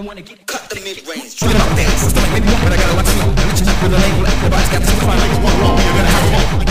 I wanna get cut the mid-range. Talking about dance, still like one, but I gotta watch you. Reaching up with a label, everybody's got to find like one wrong, you're gonna have